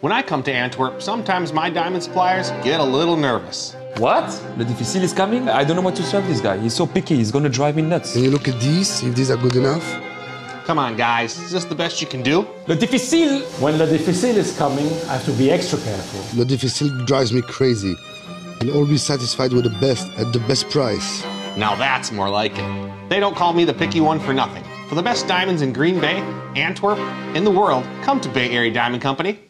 When I come to Antwerp, sometimes my diamond suppliers get a little nervous. What? The difficile is coming? I don't know what to serve this guy. He's so picky, he's gonna drive me nuts. Can you look at these, if these are good enough? Come on, guys, is this the best you can do? Le difficile! When the difficile is coming, I have to be extra careful. Le difficile drives me crazy. You'll all be satisfied with the best at the best price. Now that's more like it. They don't call me the picky one for nothing. For the best diamonds in Green Bay, Antwerp, in the world, come to Bay Area Diamond Company.